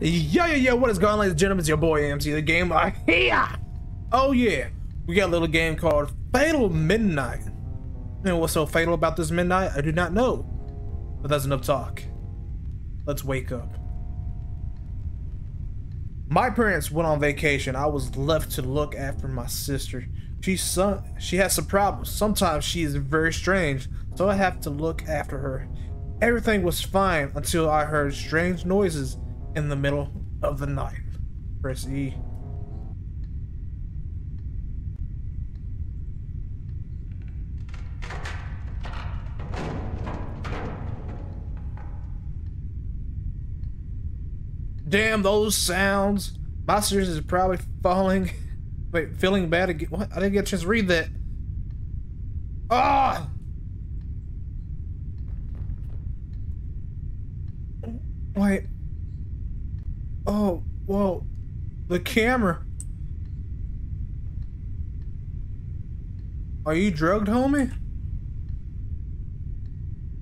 Yeah, yeah, yeah. What is going on, ladies and gentlemen? It's your boy AMC, the game I here. Oh, yeah. We got a little game called Fatal Midnight. And what's so fatal about this midnight? I do not know. But that's enough talk. Let's wake up. My parents went on vacation. I was left to look after my sister. She's some, she has some problems. Sometimes she is very strange, so I have to look after her. Everything was fine until I heard strange noises in the middle of the night. Press E. Damn those sounds. My sister is probably falling. Wait, feeling bad again. What? I didn't get a chance to read that. Ah! Wait. Oh, whoa. The camera. Are you drugged, homie?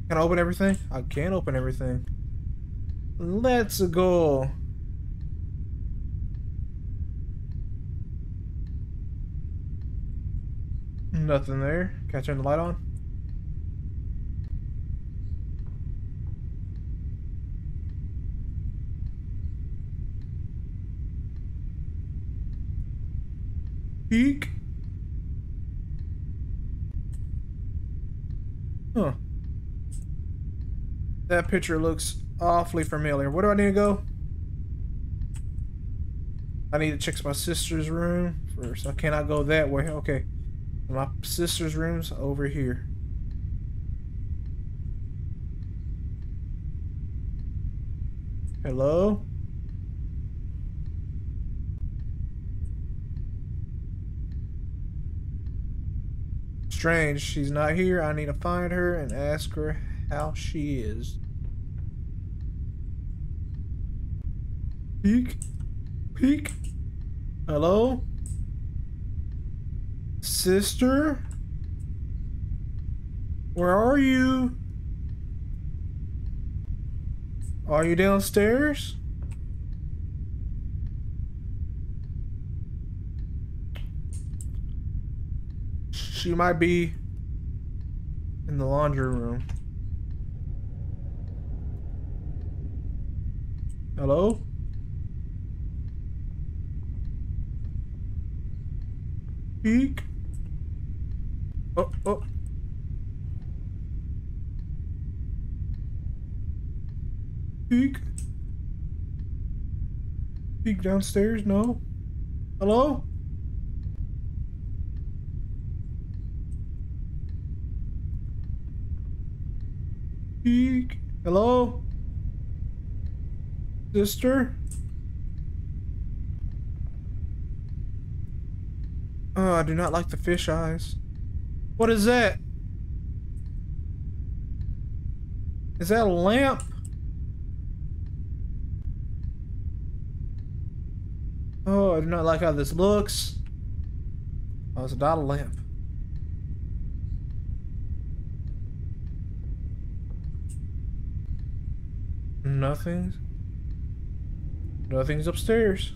Can I open everything? I can't open everything. Let's go. Nothing there. Can I turn the light on? Peek. Huh. That picture looks awfully familiar. Where do I need to go? I need to check my sister's room first. I cannot go that way. Okay. My sister's room's over here. Hello? Strange, she's not here. I need to find her and ask her how she is. Peek? Peek? Hello? Sister? Where are you? Are you downstairs? She might be in the laundry room. Hello? Peek. Oh, oh. Peek. Peek downstairs? No? Hello? Peek. Hello? Sister? Oh, I do not like the fish eyes. What is that? Is that a lamp? Oh, I do not like how this looks. Oh, it's not a lamp. Nothing's... Nothing's upstairs.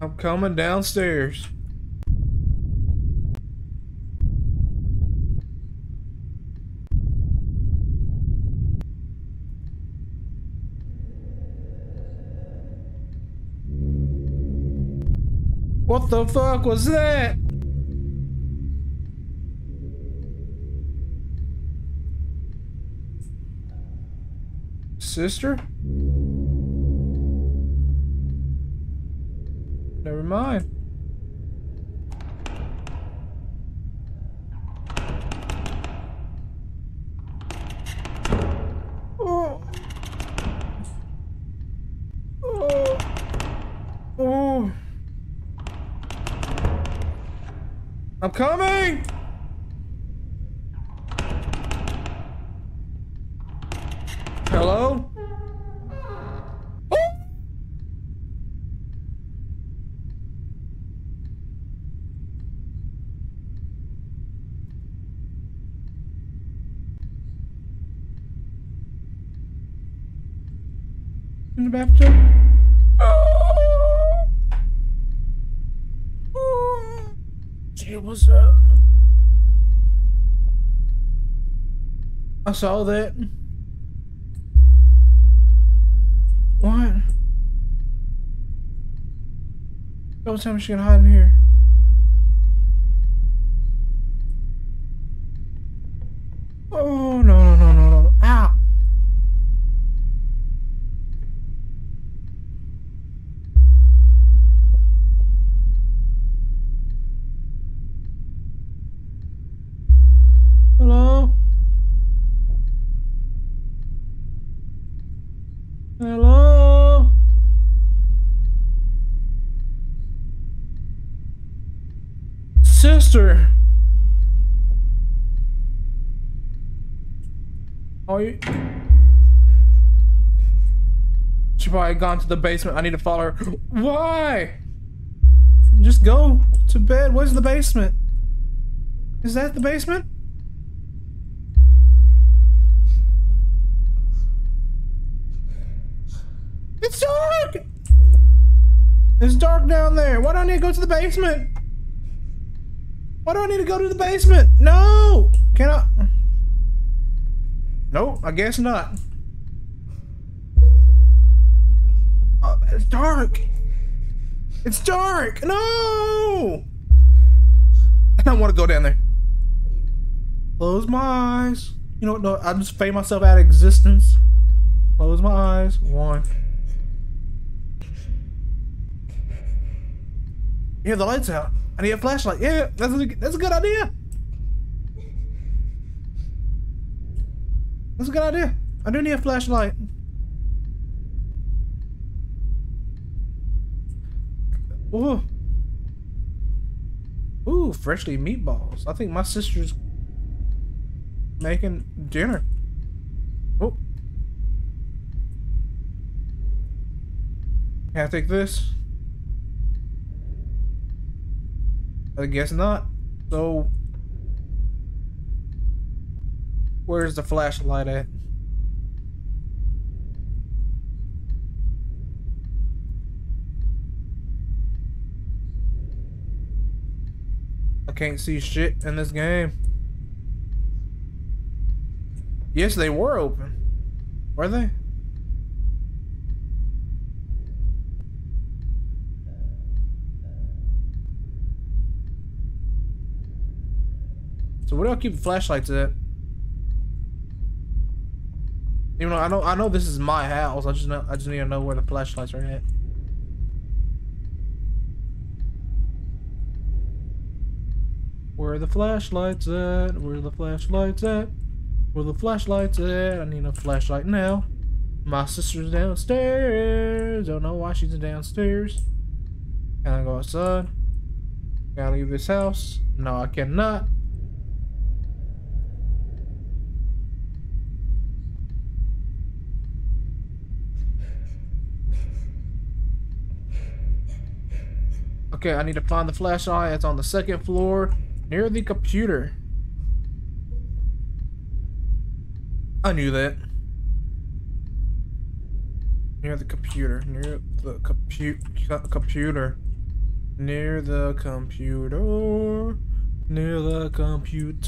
I'm coming downstairs. What the fuck was that? Sister? Never mind. I'm coming! Hello? Oh! In the bathtub? Gee, what's up? I saw that. What? Don't tell me she can hide in here. Oh, no, no, no, no, no. Ow. Hello? Hello? Are you? She probably gone to the basement. I need to follow her. Why? Just go to bed. Where's the basement? Is that the basement? It's dark! It's dark down there. Why do I go to the basement? Why do I need to go to the basement? No! Can I? Nope, I guess not. Oh, it's dark. It's dark. No! I don't want to go down there. Close my eyes. You know what? No, I just fade myself out of existence. Close my eyes. One. Yeah, the light's out. I need a flashlight. Yeah, that's a, that's a good idea. That's a good idea. I do need a flashlight. Ooh. Ooh, freshly meatballs. I think my sister's making dinner. Oh. Can I take this? I guess not. So, where's the flashlight at? I can't see shit in this game. Yes, they were open. Were they? Where do I keep the flashlights at? Even though I know I know this is my house, I just know I just need to know where the flashlights are at. Where are the flashlights at? Where are the flashlights at? Where are the flashlights at? I need a flashlight now. My sister's downstairs. Don't know why she's downstairs. Can I go outside? Can I leave this house? No, I cannot. Okay, I need to find the flashlight. It's on the second floor, near the computer. I knew that. Near the computer. Near the compute computer. Near the computer. Near the computer.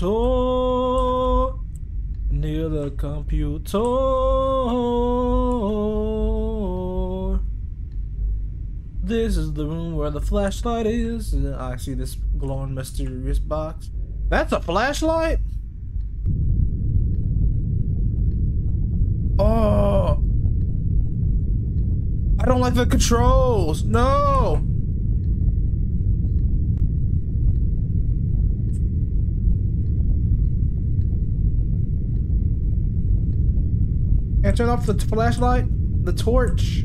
Near the computer. This is the room where the flashlight is. I see this glowing mysterious box. That's a flashlight? Oh. I don't like the controls. No. Can't turn off the flashlight? The torch?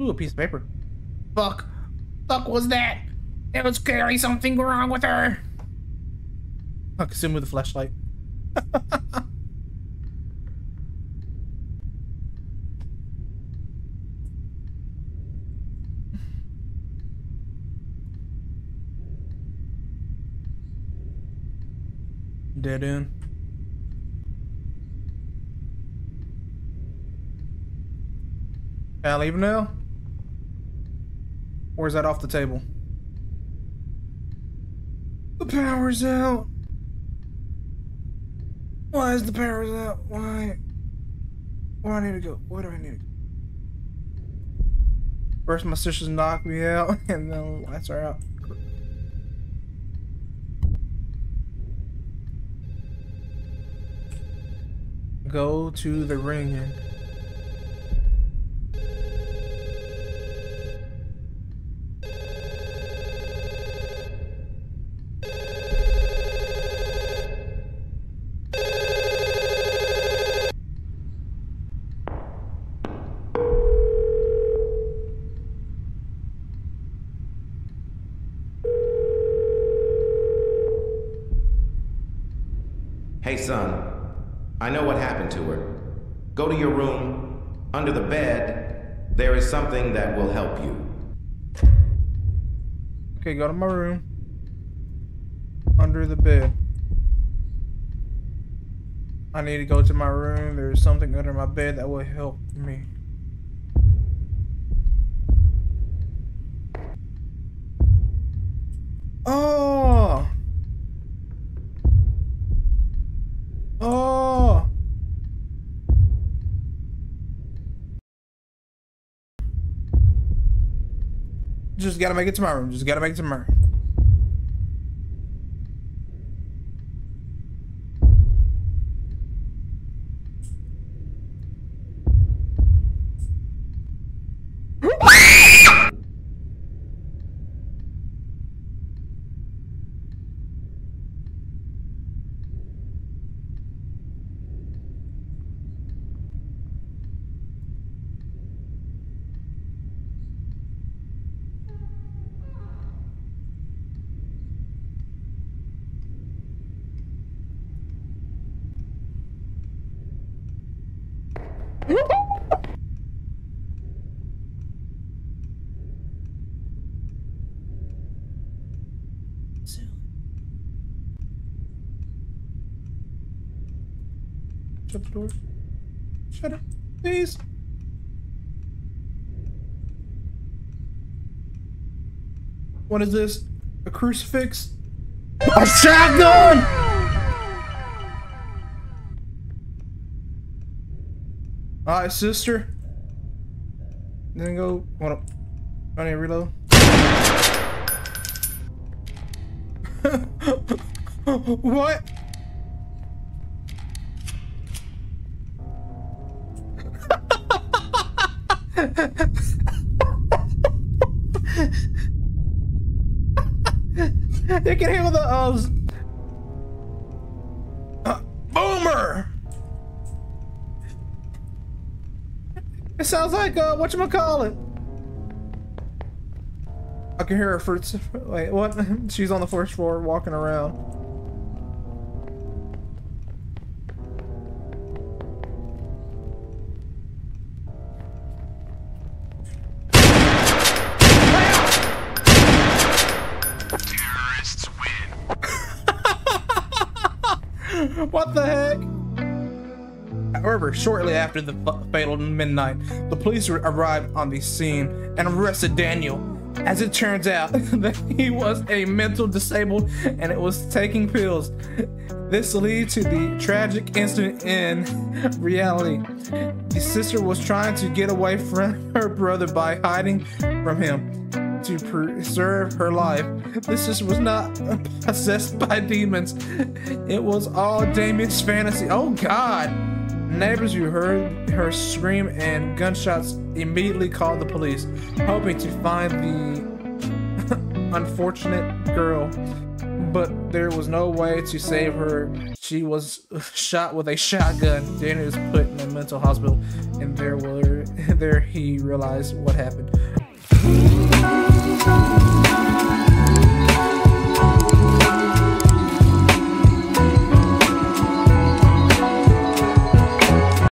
Ooh, a piece of paper. Fuck. Fuck was that? It was clearly something wrong with her. I can see him with a flashlight. Dead end. Leave now? Or is that off the table? The power's out. Why is the power's out? Why? Where do I need to go? Where do I need to go? First my sisters knock me out and then the lights are out. Go to the ring. Son. I know what happened to her. Go to your room. Under the bed, there is something that will help you. Okay, go to my room. Under the bed. I need to go to my room. There's something under my bed that will help me. Oh! Oh! Just gotta make it tomorrow. Just gotta make it to my room. Shut the door. Shut up, please. What is this? A crucifix? A shotgun! Alright, sister. Then go. Hold up. I need reload. what? you can hear the uh, It sounds like uh, what you call it. I can hear her first. Wait, what? She's on the first floor walking around. Shortly after the fatal midnight, the police arrived on the scene and arrested Daniel. As it turns out, that he was a mental disabled and it was taking pills. This leads to the tragic incident in reality. The sister was trying to get away from her brother by hiding from him to preserve her life. This sister was not possessed by demons. It was all Damien's fantasy. Oh God! Neighbors who heard her scream and gunshots immediately called the police, hoping to find the unfortunate girl. But there was no way to save her. She was shot with a shotgun. Daniel was put in a mental hospital, and there were there he realized what happened.